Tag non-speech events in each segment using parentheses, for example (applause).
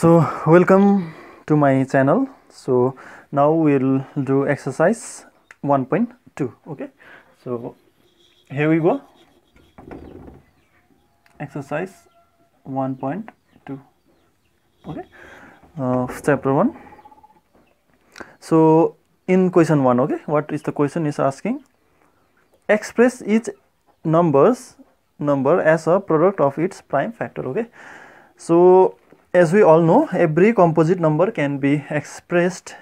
so welcome to my channel. So now we'll do exercise 1.2 okay? So here we go. Exercise 1.2 okay? Uh, chapter 1 so in question 1 okay? What is the question is asking? Express each numbers number as a product of its prime factor okay? So as we all know every composite number can be expressed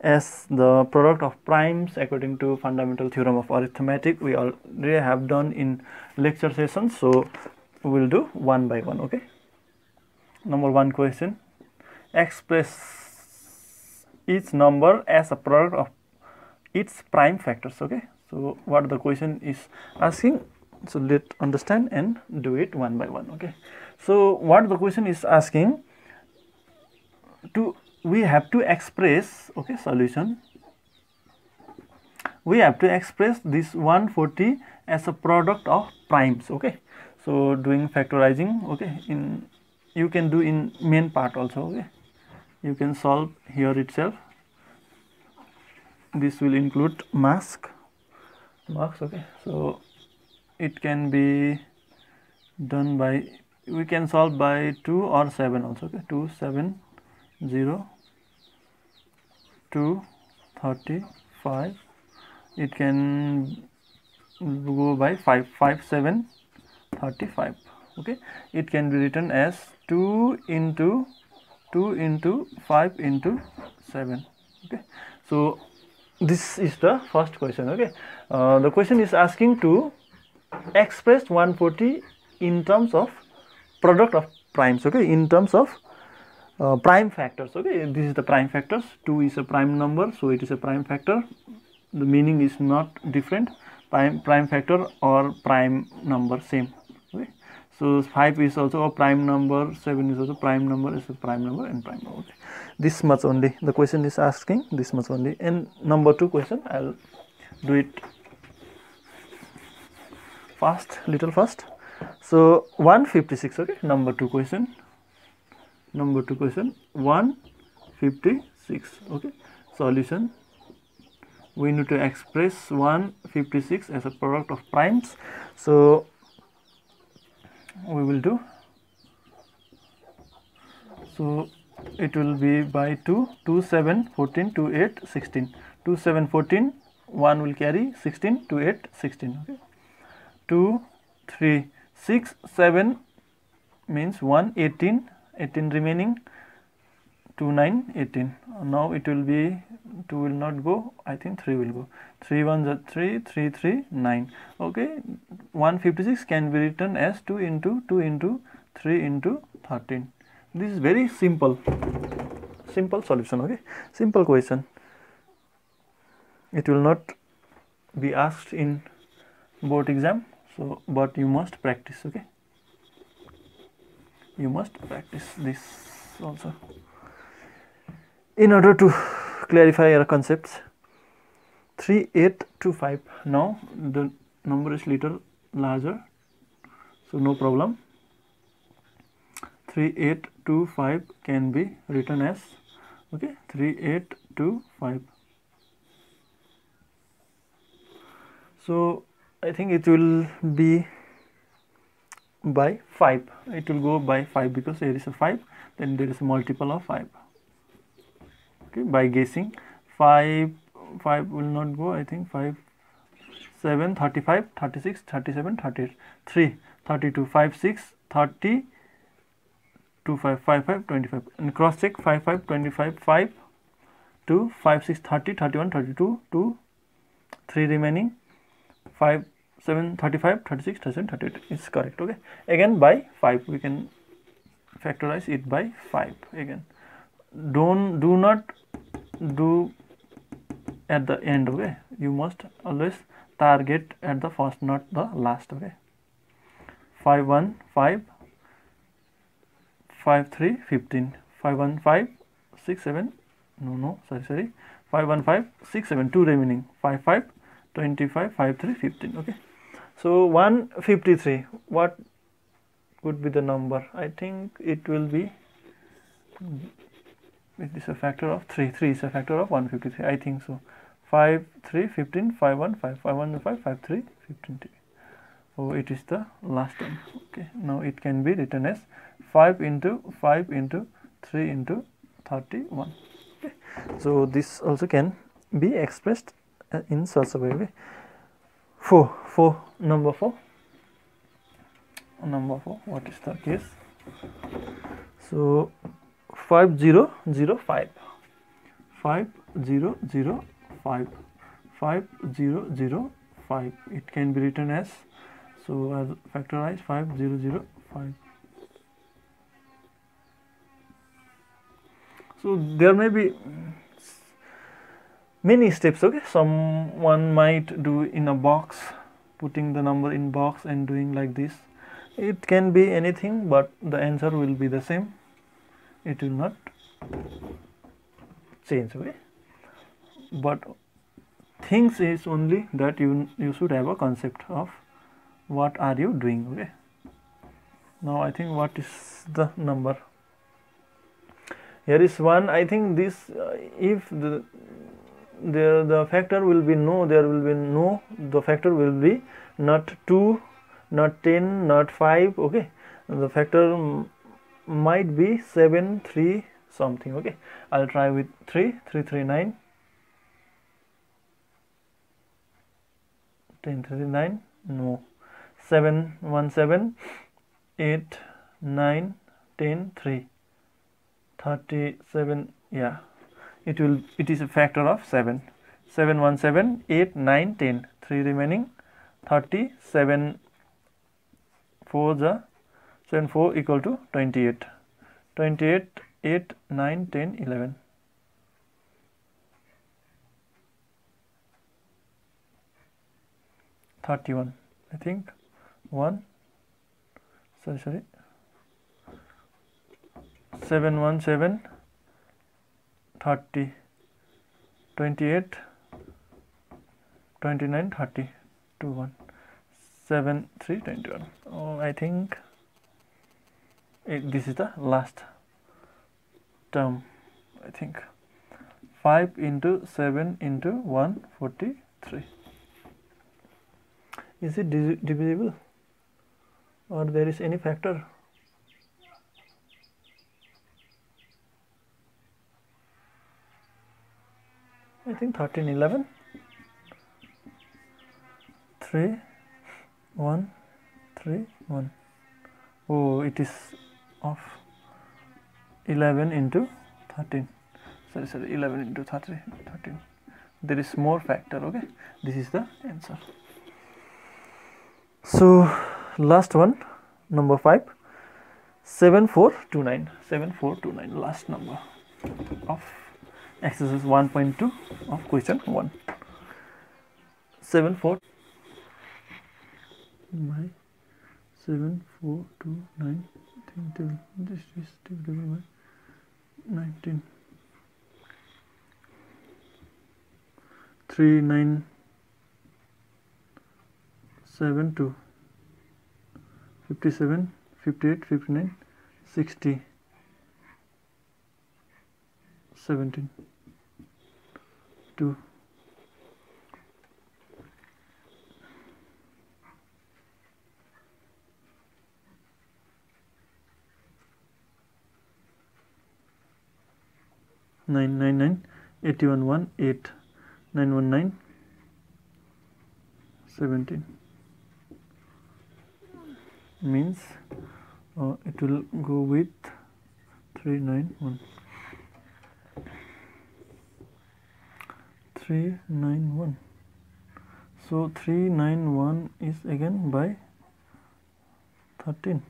as the product of primes according to fundamental theorem of arithmetic we already have done in lecture sessions so we will do one by one okay? Number one question. Express each number as a product of its prime factors okay? So what the question is asking so let understand and do it one by one okay so what the question is asking to we have to express okay solution. We have to express this 140 as a product of primes okay? So doing factorizing okay in you can do in main part also okay? You can solve here itself. This will include mask marks okay? So it can be done by we can solve by 2 or 7 also okay? 2 7 0 2 35 it can go by 5 5 7 35 okay? It can be written as 2 into 2 into 5 into 7 okay? So this is the first question okay? Uh, the question is asking to express 140 in terms of product of primes okay in terms of uh, prime factors okay. This is the prime factors. 2 is a prime number so it is a prime factor. The meaning is not different. Prime prime factor or prime number same okay. So 5 is also a prime number 7 is also prime number is a prime number and prime number okay. this much only the question is asking this much only. And number 2 question i'll do it fast little fast so 156 okay? Number 2 question. Number 2 question. 156 okay? Solution. We need to express 156 as a product of primes. So we will do. So it will be by 2 2 7 14 2 8 16 2 7 14 1 will carry 16 2 8 16 okay? 2 3 6 7 means 1 18 18 remaining 2 9 18 now it will be 2 will not go. I think 3 will go. 3 1 3 3 3 9 okay? 156 can be written as 2 into 2 into 3 into 13 this is very simple. Simple solution okay? Simple question. It will not be asked in board exam so but you must practice okay? You must practice this also. In order to clarify your concepts 3825 now the number is little larger so no problem. 3825 can be written as okay? 3825 so I think it will be by 5 it will go by 5 because there is a 5 then there is a multiple of 5 okay by guessing 5 5 will not go I think 5 7 35 36 37 38 3 32 5 6 30 2 5 5 5 25 and cross check 5 5 25 5 2 5 6 30 31 32 2 3 remaining 5 7 35 36 37 38 is correct okay? Again by 5 we can factorize it by 5 again. Don't do not do at the end okay? You must always target at the first not the last okay? 5 1 5 5 3 15 5 1 5 6 7 no no sorry sorry. 5 1 5 6 7 2 remaining. 5 5 25 5 3 15 okay so 153 what could be the number? I think it will be it is a factor of 3 3 is a factor of 153 i think so. 5 3 15 5 1 5 5 1 5 5 3 15 3 oh it is the last term okay. Now it can be written as 5 into 5 into 3 into 31 okay. So this also can be expressed uh, in such a way? 4 4 number 4 number 4 what is the case? So 5005 5005 5005 it can be written as so I'll factorize 5005 so there may be many steps okay? Someone might do in a box putting the number in box and doing like this. It can be anything but the answer will be the same. It will not change okay? But things is only that you you should have a concept of what are you doing okay? Now i think what is the number? Here is one. I think this uh, if the the the factor will be no there will be no the factor will be not 2 not 10 not 5 okay? The factor might be 7 3 something okay? I'll try with 3 3 3 9 10 39 no. 7 1 7 8 9 10 3 37 yeah it will it is a factor of 7 7 1 7 8 9 10 3 remaining 37 4 the 7 4 equal to 28 28 8 9 10 11 31 I think. 1 sorry sorry. 7 1 7 30 28 29 30 2 1 7 3 21 oh, I think it, this is the last term I think. 5 into 7 into 143 is it divisible? Or there is any factor I think 13 11 3 1 3 1 oh it is of 11 into 13 sorry sorry 11 into 30 13 there is more factor okay? This is the answer. So last one number 5 7429 7429 last number of exercise 1.2 of question 1 74 by 7429 think this is divided by 19 3 9 7 2 57 58 59 60 17 2 nine nine nine. Eighty one one eight. Nine one nine. Seventeen. Means uh, it will go with three nine one three nine one. So three nine one is again by thirteen.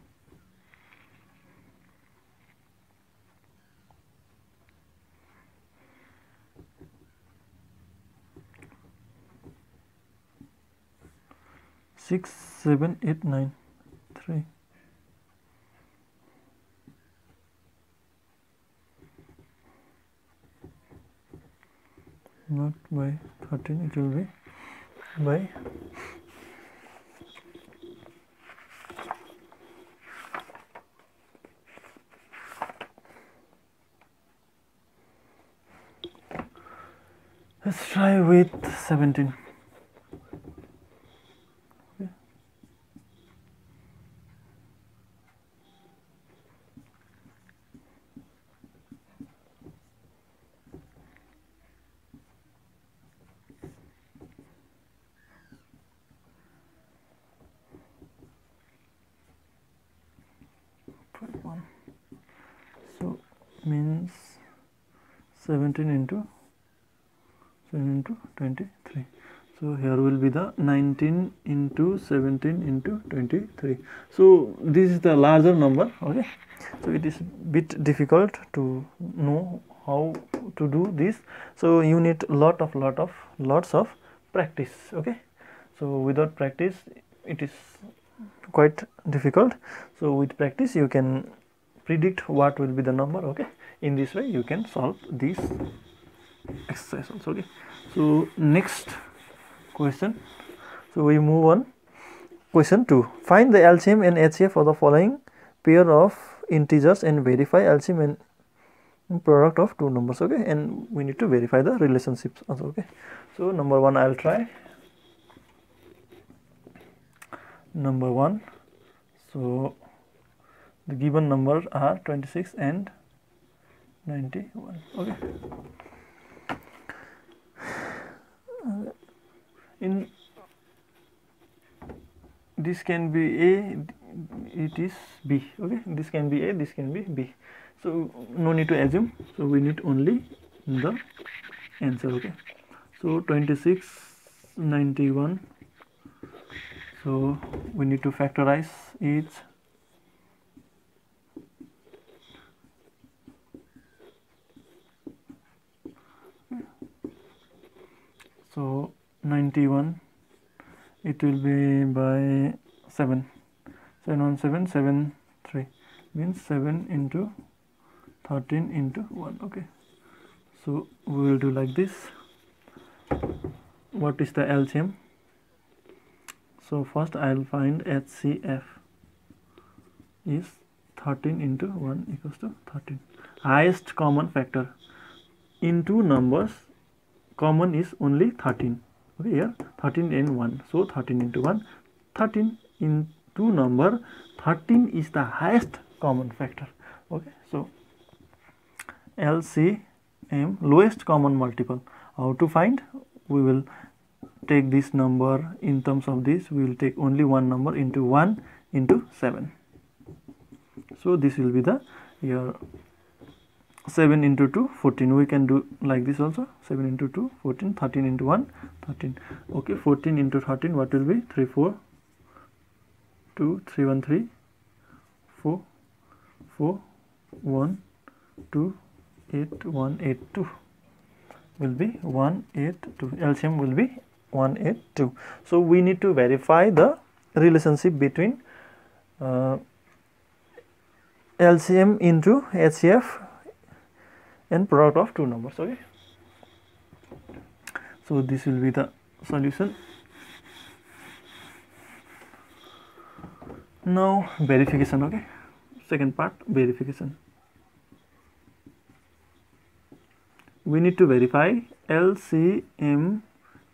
Six seven eight nine three not by 13 it will be by let's try with 17 17 into 7 into 23 so here will be the 19 into 17 into 23 so this is the larger number okay? So it is bit difficult to know how to do this. So you need lot of lot of lots of practice okay? So without practice it is quite difficult. So with practice you can predict what will be the number okay? In this way you can solve this exercise also okay? So next question. So we move on. Question 2 find the LCM and HCF for the following pair of integers and verify LCM and product of two numbers okay? And we need to verify the relationships also okay? So number one I'll try. Number 1 so the given numbers are 26 and 91 okay. In this can be a it is b. Okay. This can be a this can be b. So no need to assume. So we need only the answer. Okay. So 26 91 so we need to factorize each so 91 it will be by 7 7 on 7 7 3 means 7 into 13 into 1 okay. So we will do like this. What is the LCM so first I'll find HCF is 13 into 1 equals to 13 highest common factor. In two numbers common is only 13 okay here 13 and 1 so 13 into 1 13 in two number 13 is the highest common factor. Okay so LCM lowest common multiple. How to find? We will take this number. In terms of this we will take only one number into 1 into 7 so this will be the your 7 into 2 14 we can do like this also. 7 into 2 14 13 into 1 13 okay 14 into 13 what will be? 3 4 2 3 1 3 4 4 1 2 8 1 8 2 will be 1 8 2 LCM will be 182 so we need to verify the relationship between uh, LCM into HCF and product of two numbers okay? So this will be the solution. Now verification okay? Second part verification. We need to verify LCM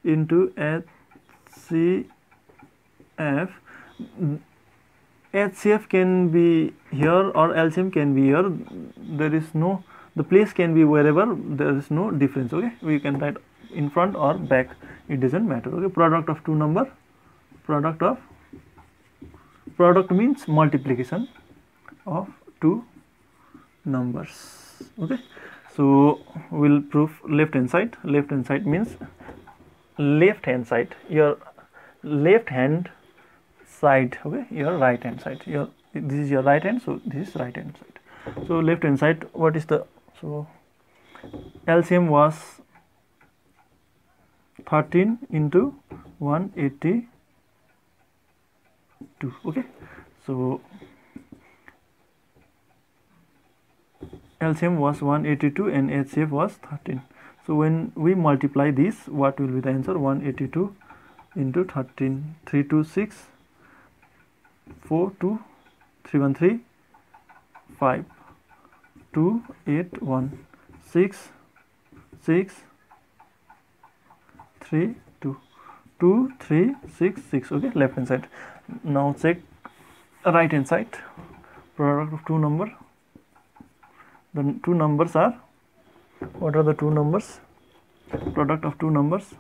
into HCF HCF can be here or LCM can be here. There is no the place can be wherever there is no difference okay? We can write in front or back it doesn't matter okay? Product of two number product of product means multiplication of two numbers okay? So we'll prove left hand side left hand side means left hand side your left hand side okay? Your right hand side your this is your right hand so this is right hand side. So left hand side what is the so LCM was 13 into 182 okay? So LCM was 182 and HCF was 13 so when we multiply this, what will be the answer? 182 into 13, 326, 4, 2, 313, 5, 2, 8, 1, 6, 6, 3 2 2 3 6 6 okay left hand side. Now check right hand side. Product of two number. The two numbers are what are the two numbers? Product of two numbers.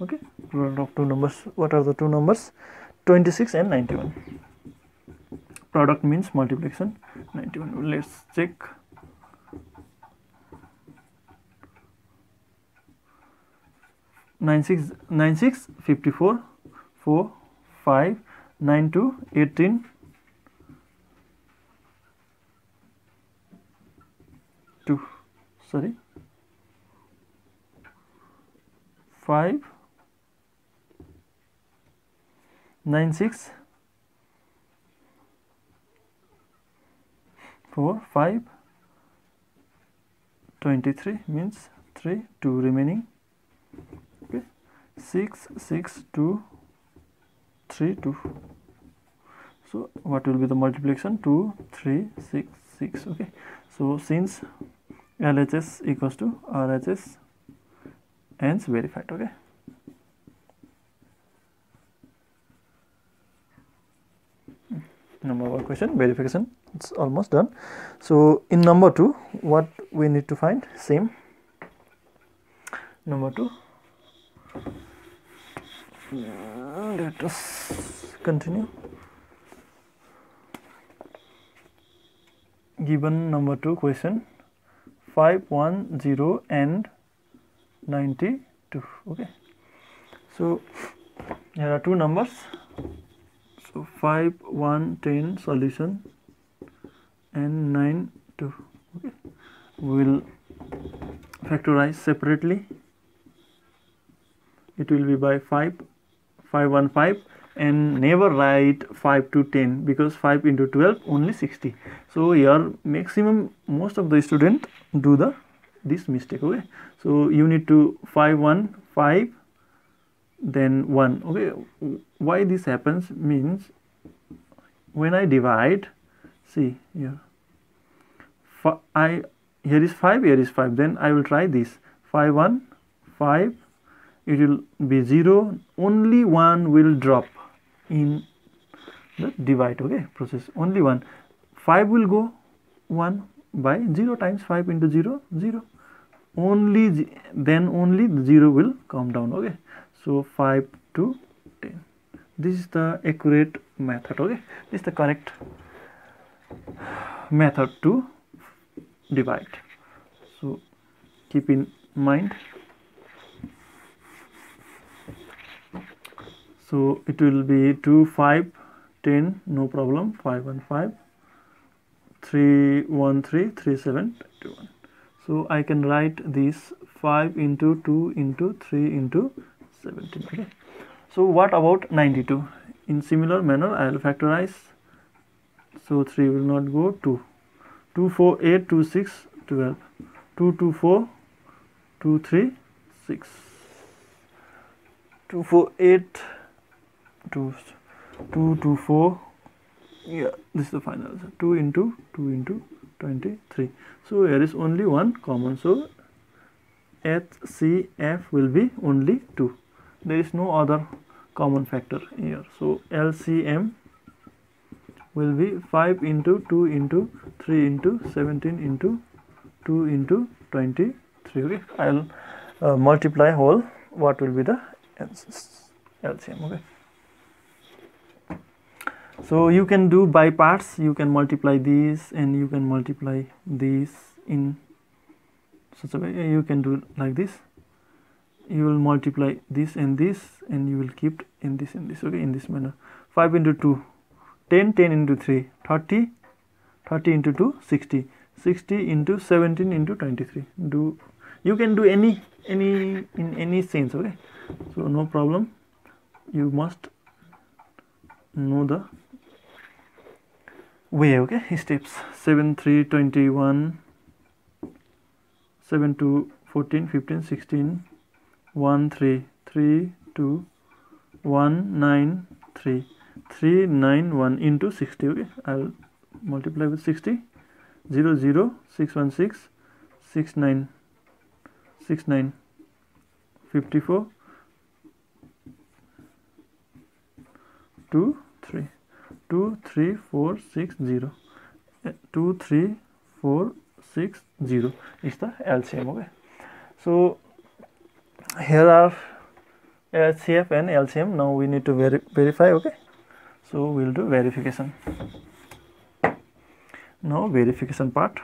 Okay product of two numbers. What are the two numbers? 26 and 91 product means multiplication. 91 let's check. 96 96 54 4 5 9 2 18 2 sorry. 5 9 6 4 5 23 means 3 2 remaining. 6 6 2 3 2 so what will be the multiplication? 2 3 6 6 okay. So since LHS equals to RHS hence verified. Okay. Number one question verification it's almost done. So in number two what we need to find? Same. Number two. Let us continue. Given number 2 question 510 and 92 okay. So here are two numbers. So 5 1 10 solution and 9 2 okay. We will factorize separately. It will be by 5 515 and never write 5 to 10 because 5 into 12 only 60 so here maximum most of the student do the this mistake okay. So you need to 5 1 5 then 1 okay. Why this happens means when i divide see here i here is 5 here is 5 then i will try this. 5 1 5 it will be 0 only one will drop in the divide okay? Process. Only one. 5 will go 1 by 0 times 5 into 0 0 only then only the 0 will come down okay? So 5 to 10 this is the accurate method okay? This is the correct method to divide. So keep in mind. So it will be 2 5 10 no problem. 5 1 5 3 1 3 3 7 2 1 so I can write this 5 into 2 into 3 into 17 okay? So what about 92 in similar manner I will factorize so 3 will not go. 2 2 4 8 2 6 12 2 2 4 2 3 6 2 4 8 2 2 to 4 yeah this is the final answer. 2 into 2 into 23 so here is only one common. So HCF will be only 2 there is no other common factor here. So LCM will be 5 into 2 into 3 into 17 into 2 into 23 okay? I'll uh, multiply whole. What will be the LCM okay? So you can do by parts. You can multiply these and you can multiply these in such a way. You can do like this. You will multiply this and this and you will keep in this and this okay? In this manner. 5 into 2 10 10 into 3 30 30 into 2 60 60 into 17 into 23 do you can do any any in any sense okay? So no problem. You must know the way okay? Steps. 7 3 21 7 2 14 15 16 1 3 3 2 1 9 3 3 9 1 into 60 okay? I'll multiply with 60 0 0 6 1 6 6 9 6 9 54 2 3 2 3 4 6 0 eh, 2 3 4 6 0 is the LCM okay? So here are HCF and LCM now we need to veri verify okay so we'll do verification. Now verification part.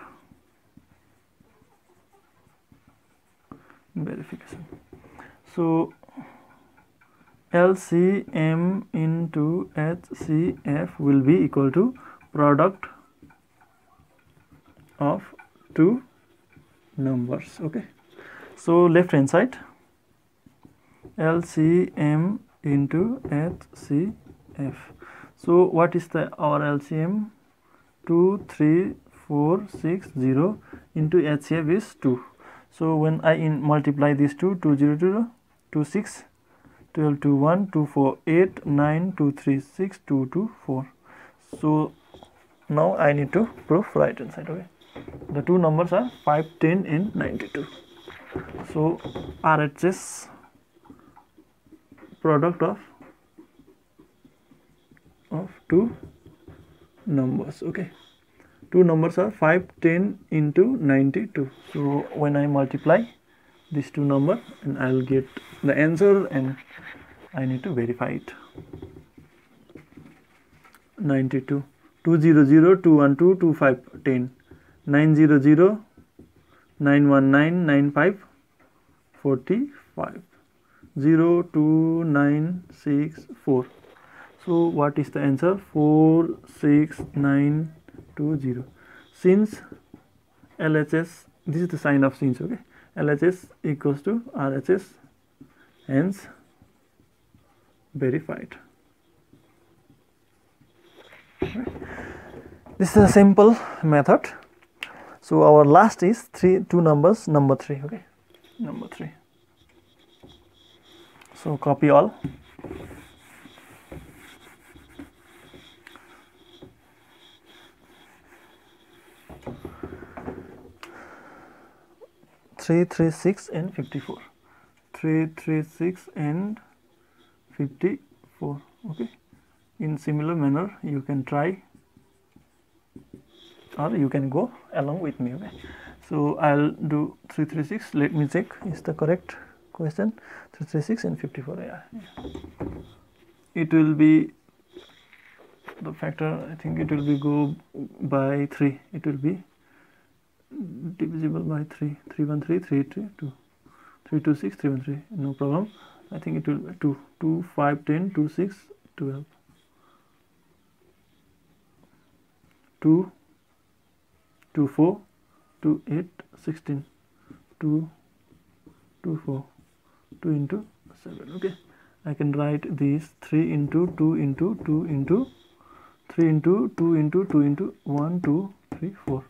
Verification. So LCM into HCF will be equal to product of two numbers okay? So left hand side LCM into HCF so what is the our LCM 2 3 4 6 0 into HCF is 2 so when I in multiply these two 2 0 2 2 6 12 2 1 2 4 8 9 2 3 6 2 2 4 so now I need to prove right hand side okay? The two numbers are 5 10 and 92 so RHS product of of two numbers okay? Two numbers are 5 10 into 92 so when I multiply these two numbers and I'll get the answer and I need to verify it. 92 200 212 25 10 900 919 95 45 02964 so what is the answer? 46920 since LHS this is the sign of since okay? LHS equals to RHS hence verified. This is a simple method. So our last is three two numbers number three okay? Number three. So copy all three three six and fifty four. three three six and fifty four. Okay? In similar manner you can try or you can go along with me okay? So i'll do 336 let me check. Is the correct question? 336 and 54 yeah, yeah. it will be the factor i think it will be go by 3 it will be divisible by 3 313 332 326 313 no problem. I think it will be 2 2 5 10 2 6 12 2 2 4 2 8 16 2 2 4 2 into 7 okay. I can write these 3 into 2 into 2 into 3 into 2 into 2 into 1 2 3 4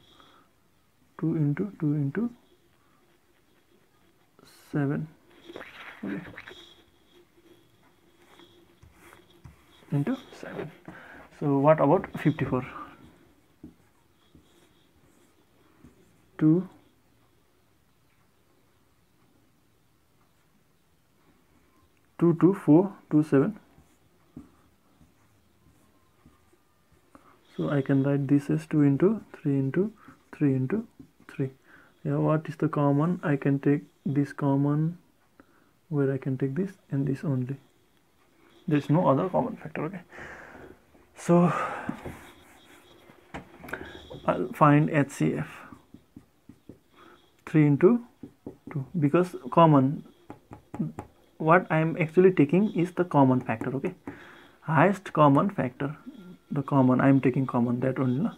2 into 2 into 7 okay. Into 7 so what about 54 2 2 2 4 2 7 so I can write this as 2 into 3 into 3 into. 3 yeah what is the common? I can take this common where I can take this and this only. There is no other common factor okay? So I'll find HCF 3 into 2 because common what I am actually taking is the common factor okay? Highest common factor the common I am taking common that only no?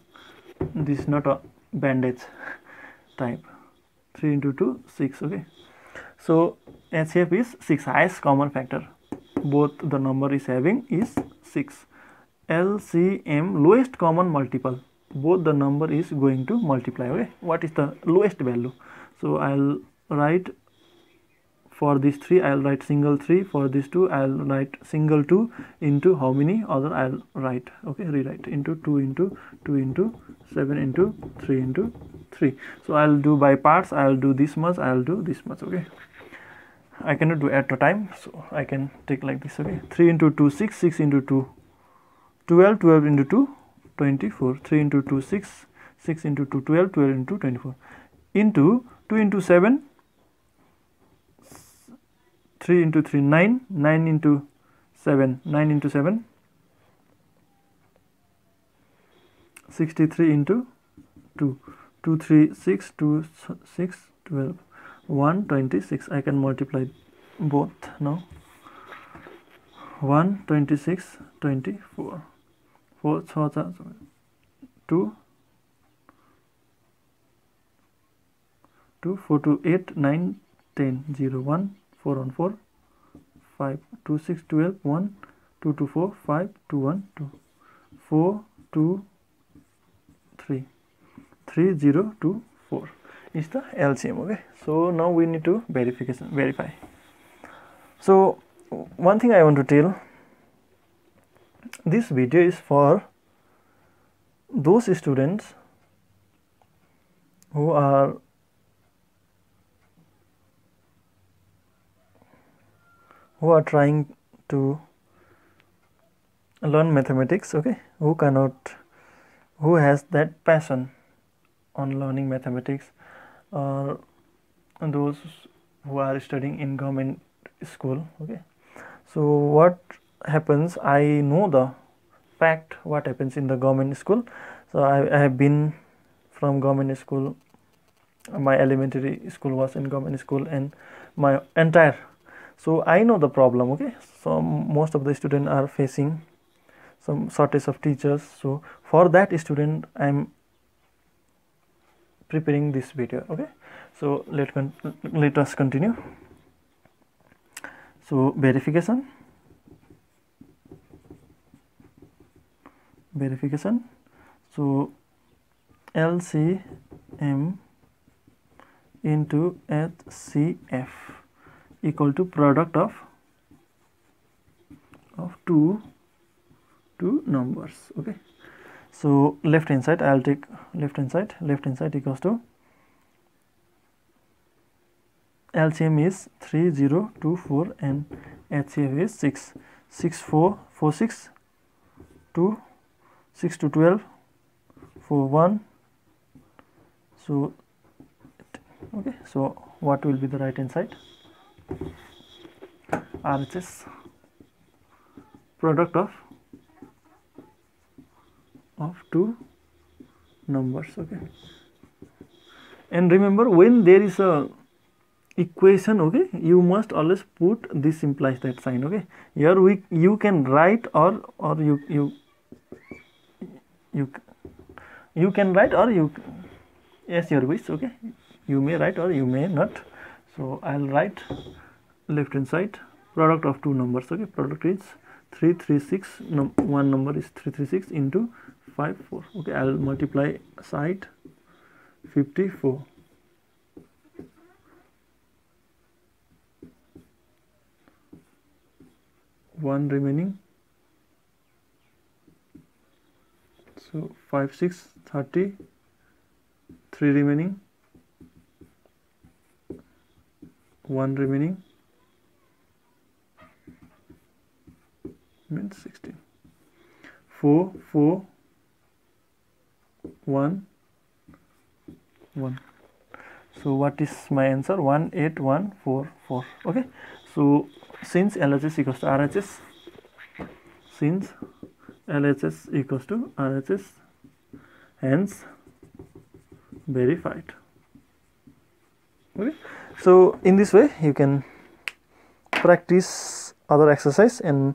this is not a bandage (laughs) type 3 into 2 6 okay. So HCF is 6 highest common factor. Both the number is having is 6 LCM lowest common multiple. Both the number is going to multiply okay. What is the lowest value? So I'll write for these three I'll write single 3 for these two I'll write single 2 into how many other I'll write okay rewrite into 2 into 2 into 7 into 3 into 3 so I'll do by parts I'll do this much I'll do this much okay. I cannot do at a time so I can take like this okay. 3 into 2 6 6 into 2 12 12 into 2 24 3 into 2 6 6 into 2 12 12 into 24 into 2 into 7 3 into 3 9 9 into 7 9 into 7 63 into 2 2 3 6 2 6 12 1 26 I can multiply both now. 1 26 24 4 2 2 4 to 8 9 10 0 1 4 on 4 5 2 6 12 1 2 2 4 5 2 1 2 4 2 3 3 0 2 4 is the LCM okay? So now we need to verification verify. So one thing I want to tell this video is for those students who are who are trying to learn mathematics okay who cannot who has that passion on learning mathematics or those who are studying in government school okay. So what happens i know the fact what happens in the government school. So i, I have been from government school my elementary school was in government school and my entire so i know the problem okay? So most of the students are facing some shortage of teachers. So for that student i'm preparing this video okay? So let let us continue. So verification. Verification. So LCM into HCF equal to product of of two two numbers okay? So left hand side i'll take left hand side. Left hand side equals to LCM is 3024 and HCF is 6 6 4 4 6 2 6 to 12 4 1 so okay so what will be the right hand side RHS product of? Of two numbers okay. And remember when there is a equation okay you must always put this implies that sign okay. Here we you can write or or you you you you can write or you yes your wish okay. You may write or you may not so i'll write left hand side product of two numbers okay? Product is 336 num one number is 336 into 5 4 okay? I'll multiply side 54 one remaining. So 5 6 30 3 remaining 1 remaining. Means 16 4 4 1 1 so what is my answer? 18144 okay. So since LHS equals to RHS since LHS equals to RHS hence verified. Okay so in this way you can practice other exercise and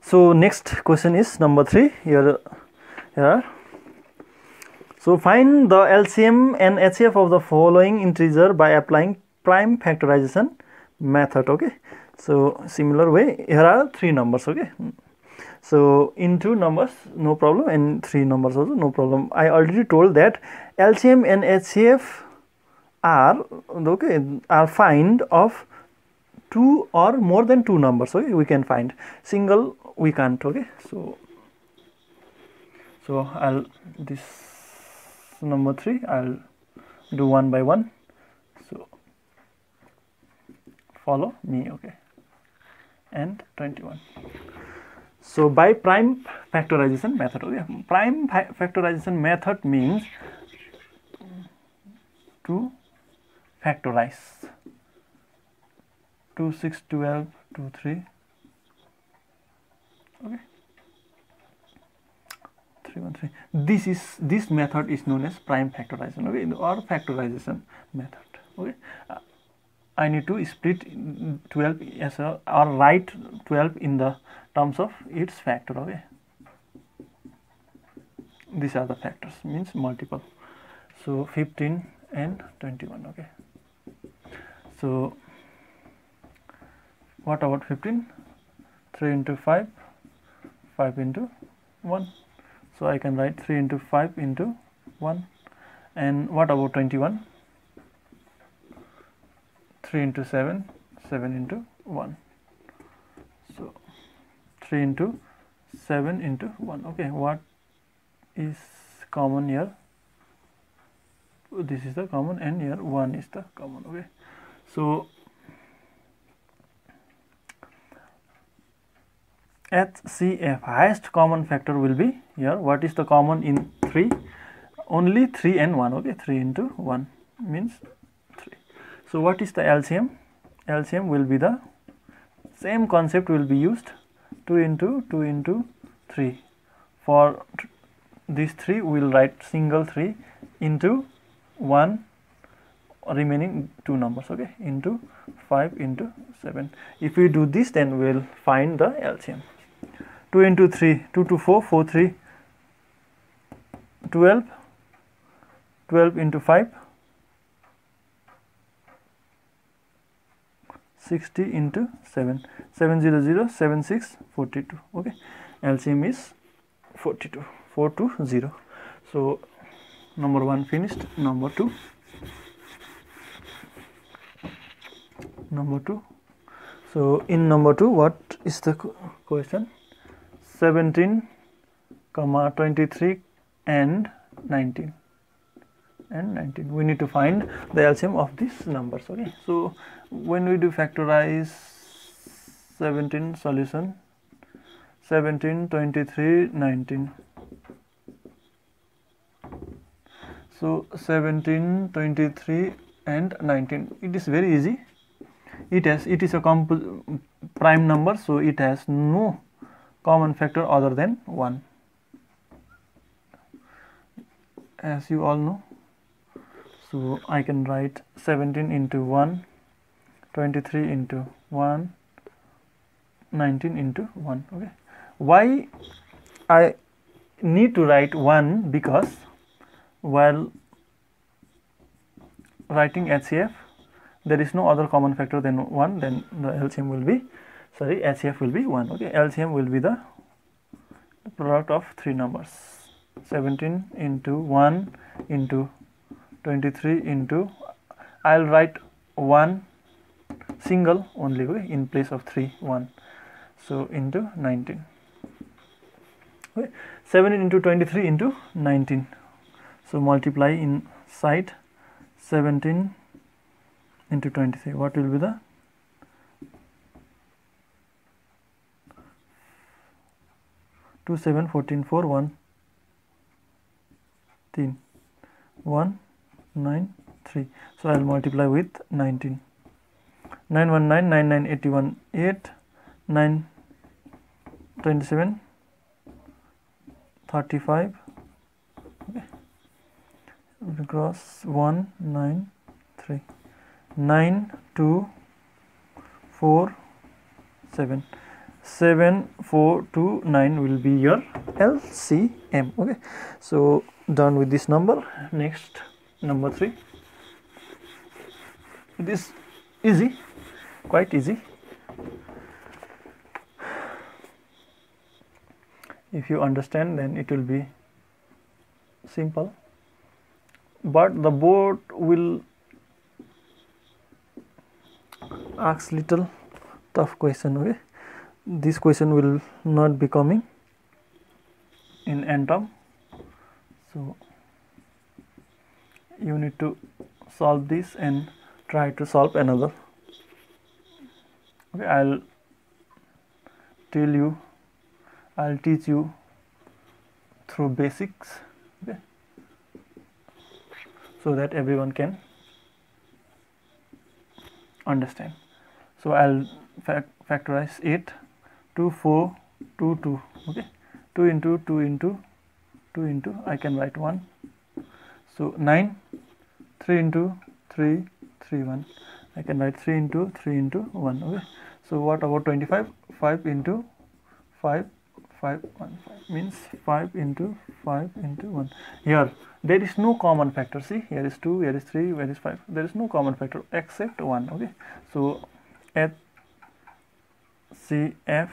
so next question is number three here here so find the LCM and HCF of the following integer by applying prime factorization method okay? So similar way here are three numbers okay so in two numbers no problem. And three numbers also no problem. I already told that lcm and hcf are okay are find of two or more than two numbers okay we can find. Single we can't okay. So so i'll this number three i'll do one by one. So follow me okay. And 21 so by prime factorization method okay prime factorization method means to factorize. 2 6 12 2 3 okay. 3 1 3 this is this method is known as prime factorization okay or factorization method okay. uh, I need to split 12 as a or write 12 in the terms of its factor okay? These are the factors means multiple. So 15 and 21 okay? So what about 15 3 into 5 5 into 1 so I can write 3 into 5 into 1 and what about 21 3 into 7 7 into 1 so 3 into 7 into 1 okay what is common here? This is the common and here 1 is the common okay. So HCF highest common factor will be here. What is the common in 3 only 3 and 1 okay 3 into 1 means 3 so what is the LCM LCM will be the same concept will be used 2 into 2 into 3 for these 3 we will write single 3 into 1 remaining two numbers okay? Into 5 into 7 if we do this then we will find the LCM 2 into 3 2 to 4 4 3 12 12 into 5 60 into 7 700 76 42 okay? LCM is 42 4 to 0 so number 1 finished number 2 number 2 so in number 2 what is the question? 17 comma 23 and 19 and 19 we need to find the LCM of these numbers okay? So when we do factorize 17 solution 17 23 19 so 17 23 and 19 it is very easy. It has it is a prime number so it has no common factor other than 1 as you all know so I can write 17 into 1 23 into 1 19 into 1 okay. Why I need to write 1 because while writing HCF there is no other common factor than 1 then the LCM will be sorry HCF will be 1 okay. LCM will be the product of three numbers. 17 into 1 into 23 into I'll write 1 single only way in place of 3 1 so into 19 okay. 17 into 23 into 19 so multiply in side 17 into 23 what will be the two seven fourteen four one teen. One nine three. So I'll multiply with 19 9 1 9 9 9 81 8 9 27 35 okay cross 1 9 3 9 2 4 7 7 4 2 9 will be your LCM okay? So done with this number. Next number 3 it is easy quite easy. If you understand then it will be simple. But the board will ask little tough question okay? This question will not be coming in n term. So you need to solve this and try to solve another okay i'll tell you i'll teach you through basics okay? So that everyone can understand. So i'll fact factorize 8 2 4 2 2 okay? 2 into 2 into 2 into I can write 1 so 9 3 into 3 3 1 I can write 3 into 3 into 1 okay? So what about 25 5 into 5 5 1 5 means 5 into 5 into 1 here there is no common factor. See here is 2 here is 3 here is 5 there is no common factor except 1 okay? So at CF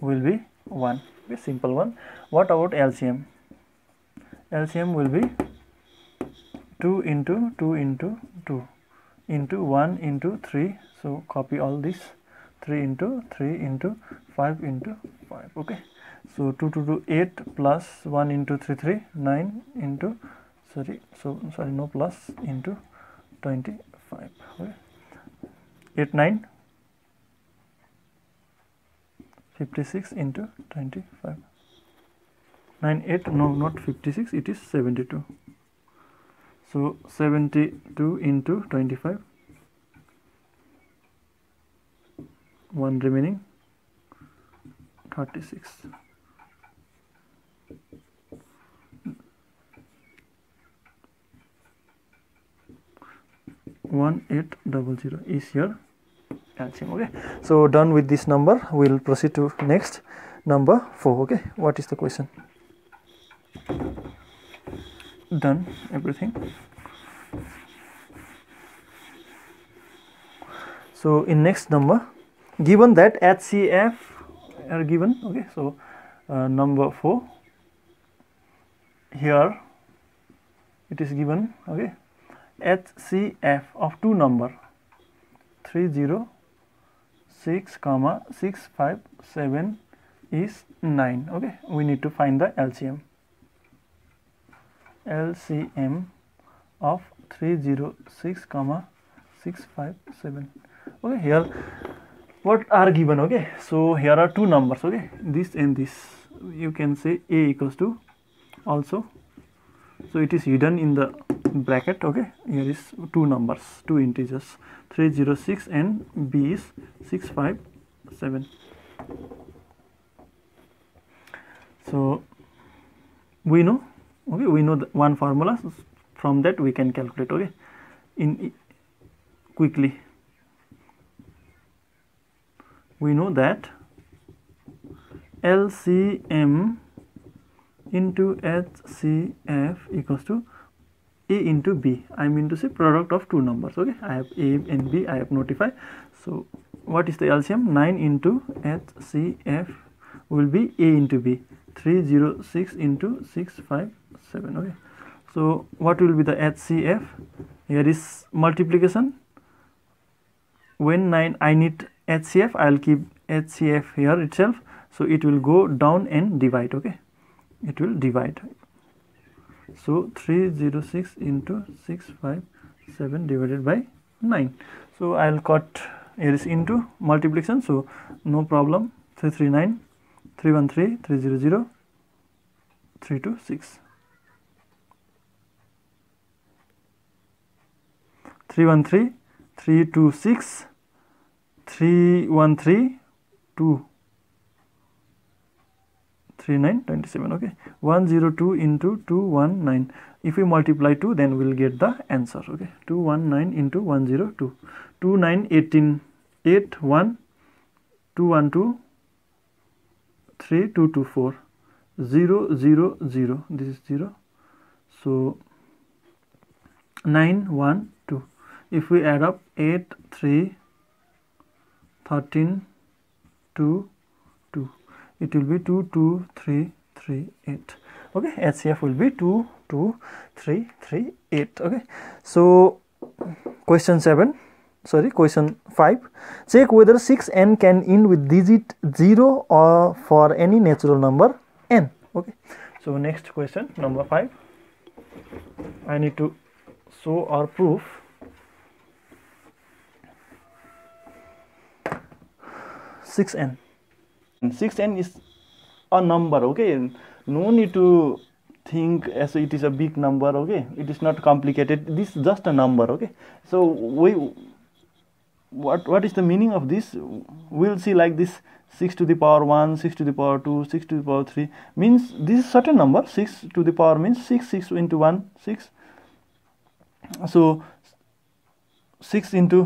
will be 1 okay simple one. What about LCM LCM will be 2 into 2 into 2 into 1 into 3 so copy all this. 3 into 3 into 5 into 5 okay. So 2 to 2 8 plus 1 into 3 3 9 into sorry so sorry no plus into 25 okay. 8 9 56 into 25 9 8 no not 56 it is 72 so 72 into 25 one remaining. 36 one eight double zero is here LCM okay? So done with this number. We'll proceed to next number 4 okay? What is the question done everything. So in next number given that HCF are given okay so uh, number 4 here it is given okay HCF of two number 306 comma 657 is 9 okay we need to find the LCM LCM of 306 comma 657 okay here what are given okay? So here are two numbers okay? This and this. You can say a equals to also. So it is hidden in the bracket okay? Here is two numbers two integers. 306 and b is 657 so we know okay we know one formula from that we can calculate okay in quickly we know that LCM into HCF equals to A into B. I mean to say product of two numbers. Okay, I have A and B. I have notified. So what is the LCM? 9 into HCF will be A into B. 306 into 657. Okay. So what will be the HCF? Here is multiplication. When 9 I need HCF, I will keep HCF here itself. So it will go down and divide. Okay it will divide so 306 into 657 divided by 9 so i'll cut here is into multiplication so no problem 339 313 300 326 313 326 313 2 3927 okay. 102 into 219 if we multiply 2 then we'll get the answer okay. 219 into 102 29 18 8 1 212 3224 0 0 0 this is 0 so 9 1 2 if we add up 8 3 13 2 2 it will be 2 2 3 3 8 okay HCF will be 2 2 3 3 8 okay so question 7 sorry question 5 check whether 6n can end with digit 0 or for any natural number n. Okay so next question number 5 i need to show or prove 6n And 6n is a number okay? No need to think as it is a big number okay? It is not complicated. This is just a number okay? So we what what is the meaning of this? We'll see like this 6 to the power 1 6 to the power 2 6 to the power 3 means this is certain number 6 to the power means 6 6 into 1 6 so 6 into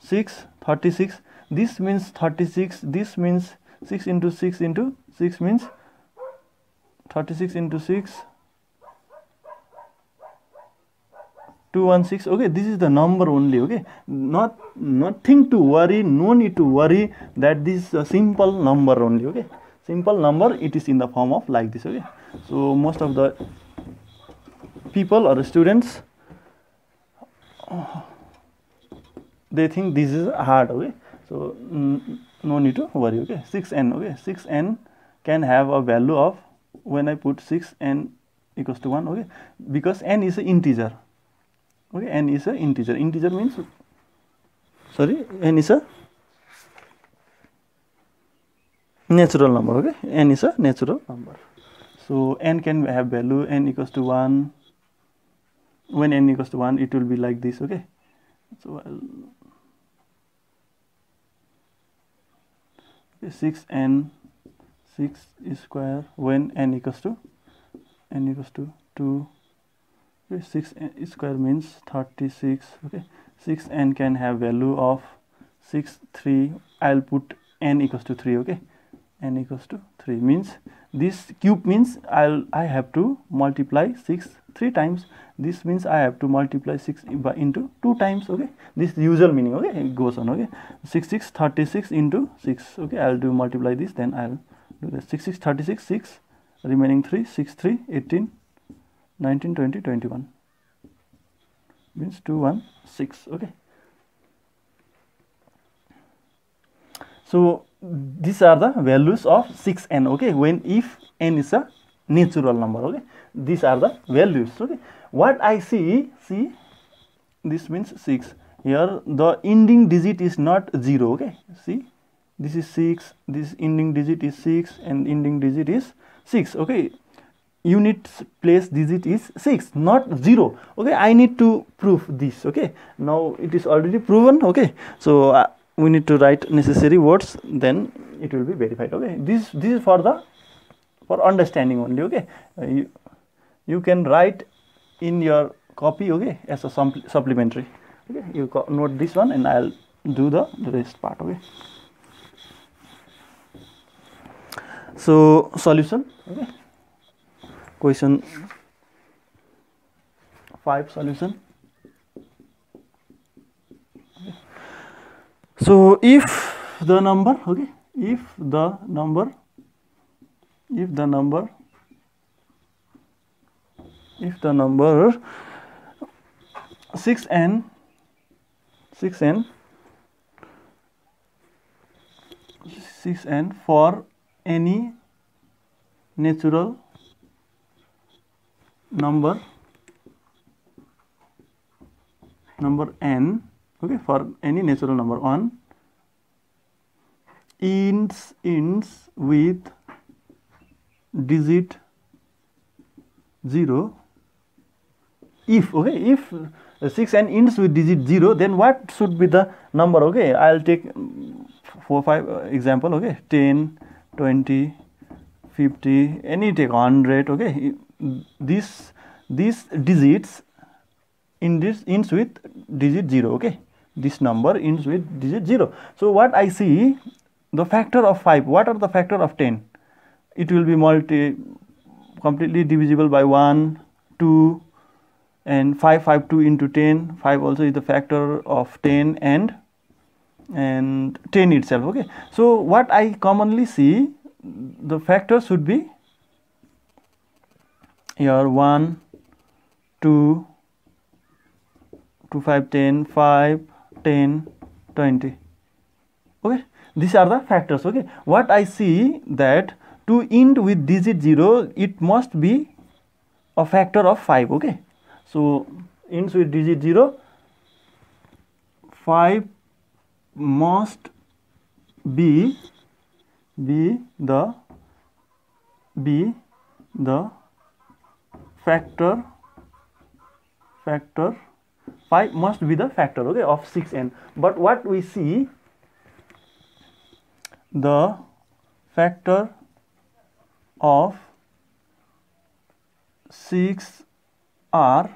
6 36 this means 36 this means 6 into 6 into 6 means 36 into 6 216 okay this is the number only okay. Not nothing to worry no need to worry that this is a simple number only okay. Simple number it is in the form of like this okay. So most of the people or students they think this is hard okay so mm, no need to worry okay? 6n okay? 6n can have a value of when I put 6n equals to 1 okay? Because n is an integer okay? N is an integer. Integer means sorry n is a natural number okay? N is a natural number. So n can have value n equals to 1 when n equals to 1 it will be like this okay? So I'll 6n 6 square when n equals to n equals to 2 okay, 6 square means 36 okay. 6n can have value of 6 3 i'll put n equals to 3 okay. n equals to 3 means this cube means i'll i have to multiply 6 3 times. This means i have to multiply 6 by into 2 times okay? This is usual meaning okay? It goes on okay? 6 6 36 into 6 okay? I'll do multiply this then i'll do this 6 6 36 6 remaining 3 6 3 18 19 20 21 means 2 1 6 okay? So these are the values of 6n okay? When if n is a natural number okay? These are the values okay? What i see see this means 6 here the ending digit is not 0 okay? See? This is 6 this ending digit is 6 and ending digit is 6 okay? Unit place digit is 6 not 0 okay? I need to prove this okay? Now it is already proven okay? So uh, we need to write necessary words then it will be verified okay? This this is for the for understanding only okay? Uh, you, you can write in your copy okay as a supplementary okay? You note this one and i'll do the rest part okay? So solution okay? Question 5 solution. Okay. so if the number okay? If the number if the number if the number 6n 6n 6n for any natural number number n okay for any natural number 1 ends ends with digit 0 if okay if 6 and ends with digit 0 then what should be the number? Okay i'll take 4 5 uh, example okay 10 20 50 any take 100 okay. This these digits in this ends with digit 0 okay. This number ends with digit 0 so what i see the factor of 5 what are the factor of 10 it will be multi completely divisible by 1 2 and 5 5 2 into 10 5 also is the factor of 10 and and 10 itself okay? So what i commonly see the factor should be here 1 2 2 5 10 5 10 20 okay? These are the factors okay? What i see that to end with digit 0 it must be a factor of 5 okay? So ends with digit 0 5 must be be the be the factor factor 5 must be the factor okay of 6n but what we see the factor of 6 are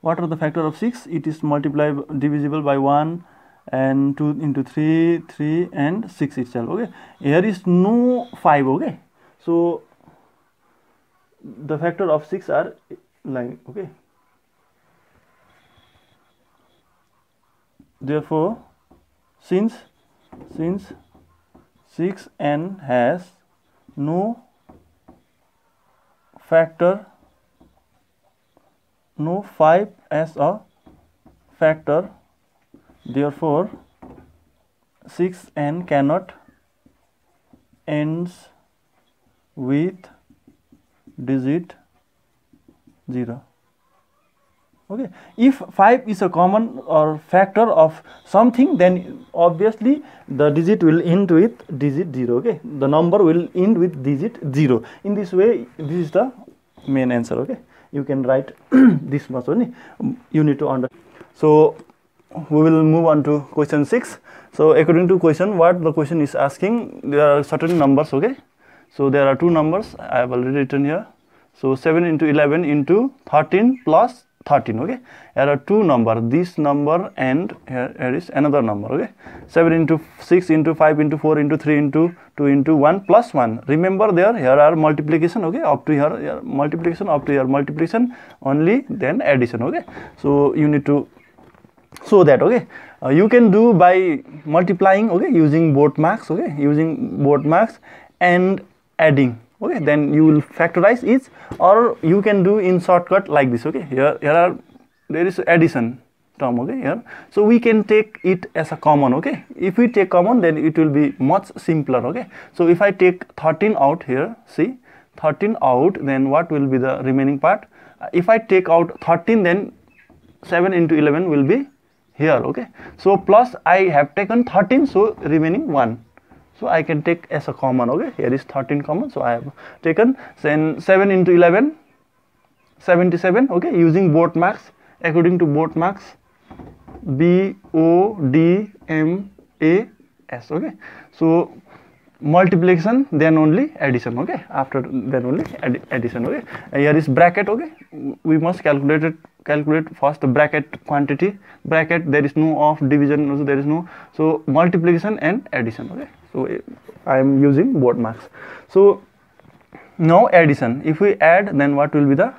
what are the factor of 6 it is multiplied divisible by 1 and 2 into 3 3 and 6 itself okay? Here is no 5 okay? So the factor of 6 are lying okay? Therefore since since 6n has no factor no 5 as a factor therefore 6n cannot ends with digit 0 okay? If 5 is a common or factor of something then obviously the digit will end with digit 0 okay? The number will end with digit 0 in this way this is the main answer okay? You can write (coughs) this much only. You need to understand. So we will move on to question 6 so according to question what the question is asking there are certain numbers okay? So there are two numbers i have already written here. So 7 into 11 into 13 plus 13 okay? Here are two number. This number and here, here is another number okay? 7 into 6 into 5 into 4 into 3 into 2 into 1 plus 1 remember there here are multiplication okay? Up to here, here multiplication up to here multiplication only then addition okay? So you need to show that okay? Uh, you can do by multiplying okay? Using BODMAS okay? Using BODMAS and adding okay then you will factorize each or you can do in shortcut like this okay? Here here are there is addition term okay here. So we can take it as a common okay? If we take common then it will be much simpler okay? So if i take 13 out here see 13 out then what will be the remaining part? If i take out 13 then 7 into 11 will be here okay? So plus i have taken 13 so remaining 1 so i can take as a common okay? Here is 13 common. So i have taken 7 into 11 77 okay? Using BODMAS, according to BODMAS, b o d m a s okay? So multiplication then only addition okay? After then only add addition okay? Here is bracket okay? We must calculate it calculate first bracket quantity. Bracket there is no of division also there is no so multiplication and addition okay? So i am using BODMAS. so now addition. If we add then what will be the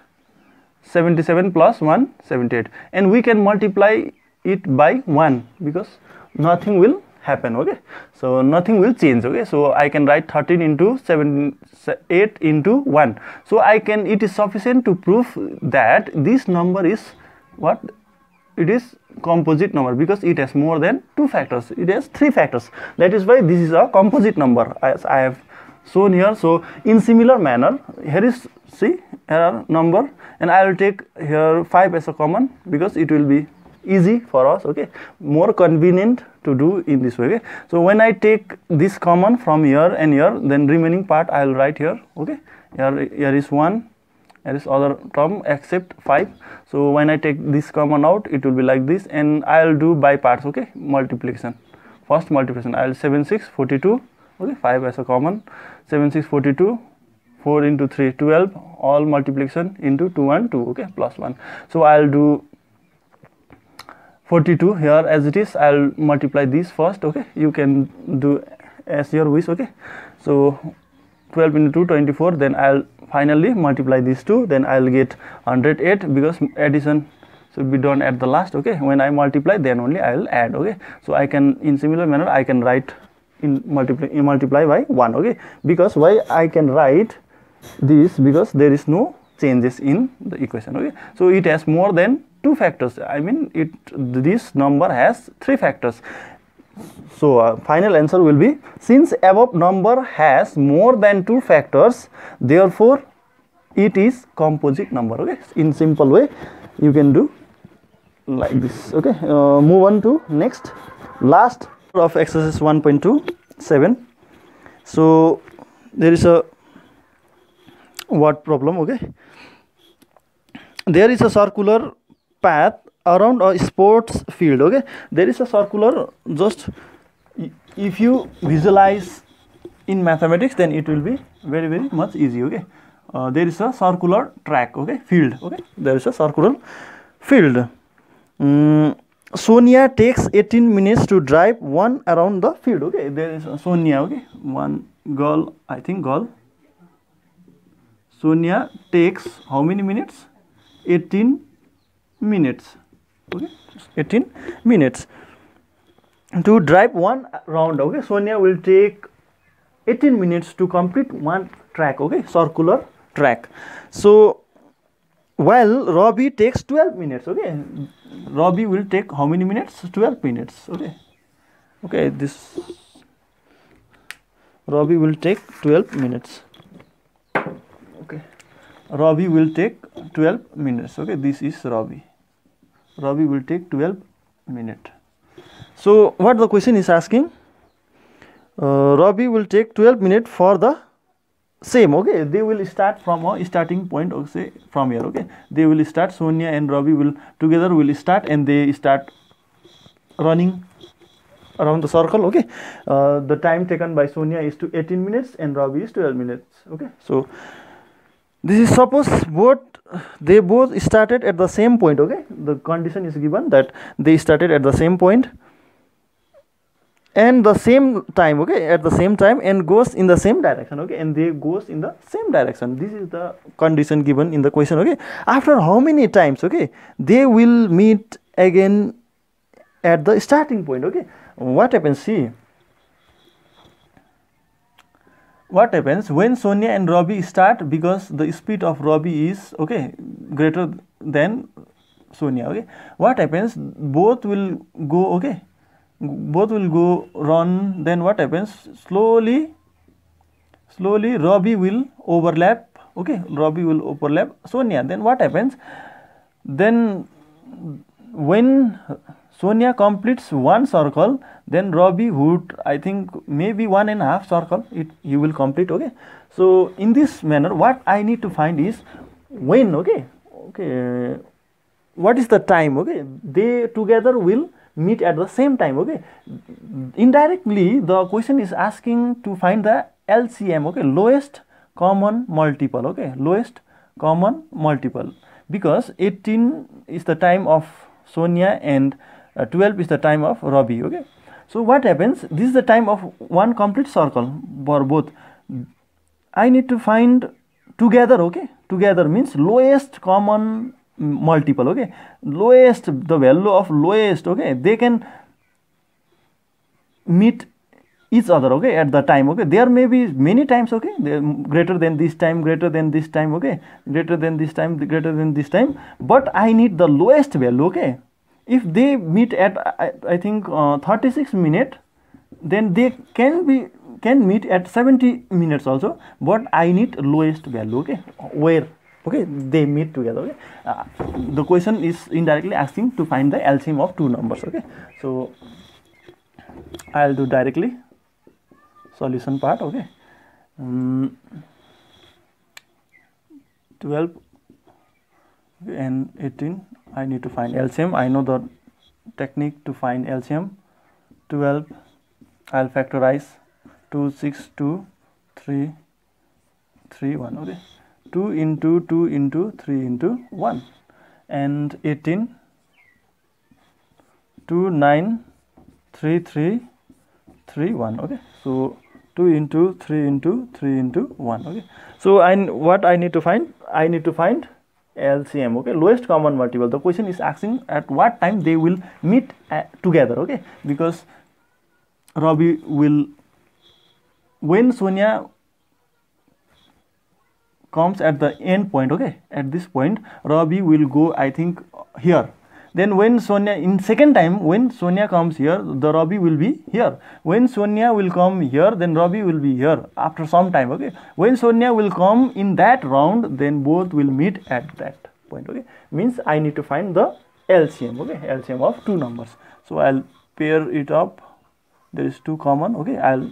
77 plus 178 and we can multiply it by 1 because nothing will happen okay? So nothing will change okay? So i can write 13 into 7 8 into 1 so i can it is sufficient to prove that this number is what? It is composite number because it has more than two factors. It has three factors. That is why this is a composite number as i have shown here. So in similar manner here is see here are number and i will take here 5 as a common because it will be easy for us okay? More convenient to do in this way okay? So when i take this common from here and here then remaining part i will write here okay? Here here is one there is other term except 5 so when i take this common out it will be like this and i'll do by parts okay? Multiplication. First multiplication i'll 7 6 42 okay? 5 as a common. 7 6 42 4 into 3 12 all multiplication into 2 and 2 okay? Plus 1 so i'll do 42 here as it is i'll multiply this first okay? You can do as your wish okay? So 12 into 2 24 then i'll finally multiply these two then i'll get 108 because addition should be done at the last okay? When i multiply then only i'll add okay? So i can in similar manner i can write in multiply in multiply by 1 okay? Because why i can write this? Because there is no changes in the equation okay? So it has more than two factors. I mean it this number has three factors. So uh, final answer will be since above number has more than two factors therefore it is composite number okay? In simple way you can do like this okay? Uh, move on to next. Last of exercise 1.27 so there is a word problem okay? There is a circular path around a sports field okay there is a circular just if you visualize in mathematics then it will be very very much easy okay uh, there is a circular track okay field okay there is a circular field um, sonia takes 18 minutes to drive one around the field okay there is sonia okay one girl i think girl sonia takes how many minutes 18 minutes. Okay? 18 minutes. To drive one round okay sonia will take 18 minutes to complete one track okay circular track. So while Ravi takes 12 minutes okay Ravi will take how many minutes? 12 minutes okay. Okay this Ravi will take 12 minutes. Okay. Ravi will take 12 minutes okay this is Ravi Ravi will take 12 minutes so what the question is asking? Uh, Ravi will take 12 minutes for the same okay? They will start from a starting point okay from here okay? They will start sonia and ravi will together will start and they start running around the circle okay? Uh, the time taken by sonia is to 18 minutes and ravi is 12 minutes okay? So this is suppose both they both started at the same point okay? The condition is given that they started at the same point and the same time okay? At the same time and goes in the same direction okay? And they goes in the same direction. This is the condition given in the question okay? After how many times okay? They will meet again at the starting point okay? What happens? See what happens when sonia and ravi start? Because the speed of ravi is okay greater than sonia okay? What happens? Both will go okay? Both will go run. Then what happens? Slowly slowly Ravi will overlap okay? Ravi will overlap Sonia. Then what happens? Then when Sonia completes one circle then Ravi would I think maybe one and a half circle it he will complete okay? So in this manner what I need to find is when okay? Okay what is the time okay? They together will meet at the same time okay? Indirectly the question is asking to find the lcm okay? Lowest common multiple okay? Lowest common multiple. Because 18 is the time of sonia and uh, 12 is the time of ravi okay? So what happens? This is the time of one complete circle for both. I need to find together okay? Together means lowest common multiple okay? Lowest the value of lowest okay? They can meet each other okay? At the time okay? There may be many times okay? They greater than this time greater than this time okay? Greater than this time greater than this time. But i need the lowest value okay if they meet at i, I think uh, 36 minute then they can be can meet at 70 minutes also. But i need lowest value okay? Where okay they meet together okay? Uh, the question is indirectly asking to find the LCM of two numbers okay? So I'll do directly solution part okay? Um, 12 and 18 I need to find LCM I know the technique to find LCM 12 I'll factorize. 2 6 2 3 3 1 okay. 2 into 2 into 3 into 1 and 18 2 9 3 3 3 1 okay. So 2 into 3 into 3 into 1 okay. So I what I need to find? I need to find LCM okay? Lowest common multiple. The question is asking at what time they will meet uh, together okay? Because Ravi will when Sonia comes at the end point okay? At this point Ravi will go I think here then when Sonia in second time when Sonia comes here the Ravi will be here. When Sonia will come here then Ravi will be here after some time okay? When Sonia will come in that round then both will meet at that point okay? Means I need to find the LCM okay? LCM of two numbers. So I'll pair it up. There is two common okay? I'll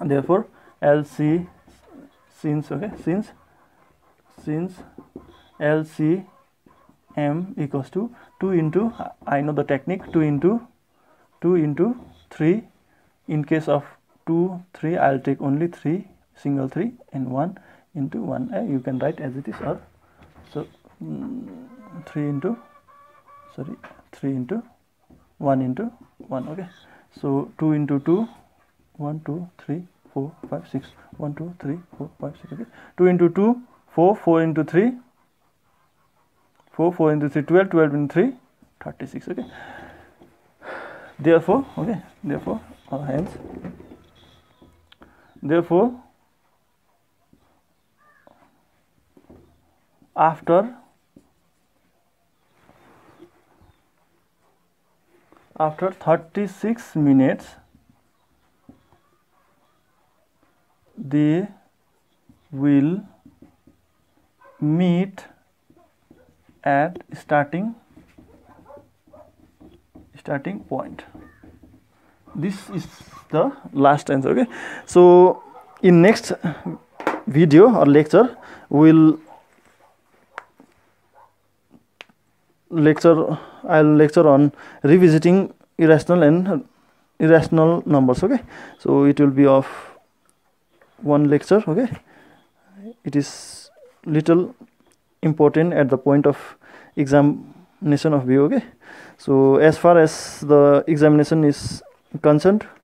therefore LC since okay? Since since LCM equals to 2 into I know the technique 2 into 2 into 3 in case of 2 3 I'll take only 3 single 3 and 1 into 1 eh, you can write as it is or so mm, 3 into sorry 3 into 1 into 1 okay. So 2 into 2 1 2 3 4 5 6 1 2 3 4 5 6 okay. 2 into 2 4 4 into 3 4 4 into 3 12 12 into 3 36 okay. Therefore okay therefore uh, hence therefore after after 36 minutes they will meet at starting starting point. This is the last answer okay? So in next video or lecture we'll lecture i'll lecture on revisiting irrational and irrational numbers okay? So it will be of one lecture okay? It is little important at the point of examination of view okay so as far as the examination is concerned